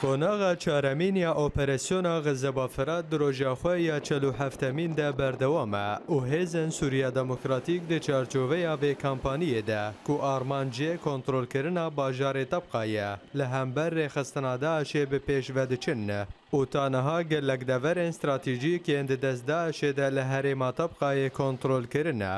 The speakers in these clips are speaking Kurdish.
Qonaxa çaremîn ya operasyona Xizeba Firat di roja xwe ya çel û heftemîn de berdewam e û hêzên Sûriya Demokratîk di çarçoveya vê kampaniyê de ku armanc jê kontrolkirina bajarê Tabqa ye li hember rêxistina DAIŞ'ê bi pêş vediçin û ta niha gelek deverên stratejîk yên di dest DAIŞ'ê de li herêma Tabqayê kontrol kirine.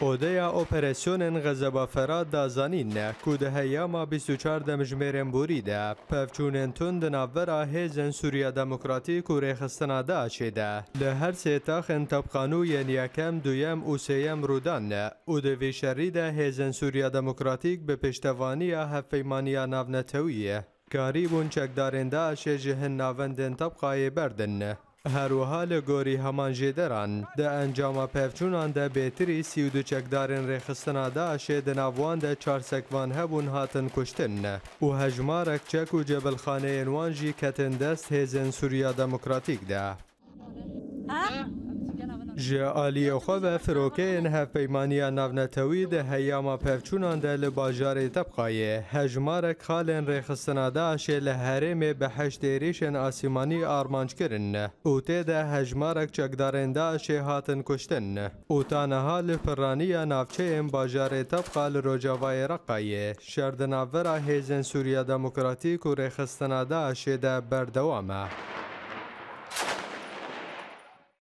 Odeya Operasyonên Xezeba Ferat da zanîn ku di heyama bîst û çar demjimêrên borî de pevçûnên tund di navbera Hêzên Sûriya Demokratîk û Rêxistina DAIŞ'ê de li her sê taxên topxanû yên yekem, duyem û sêyem rûdan û di vî şerî de Hêzên Sûriya Demokratîk bi pêştevaniya Hevpeymaniya Navnetewî, Karîbûn çekdarên DAIŞ'ê ji hin navendên tebqayê berdin. Her wiha li gorî heman jêderan, di encama pevçûnan de bêtirî sî û du çekdarên rêxistina DAIŞ'ê di nav wan de çar sekvan hebûn hatin kuştin û hejmarek çek û cebilxaneyên wan jî ketin dest hêzên Sûriya Demokratîk de. Ji aliyê xwe ve firokeyên Hevpeymaniya Navnetewî di heyama pevçûnan de li bajarê Tebqayê hejmarek xalên rêxistina DAIŞ'ê li herêmê bi heşt êrîşên asîmanî armanc kirin û tê de hejmarek çekdarên DAIŞ'ê hatin kuştin. Û ta niha li pirraniya navçeyên bajarê Tebqa li rojavayê Reqayê, şer di navbera hêzên Sûriya Demokratîk û Rêxistina DAIŞ'ê de berdewam e.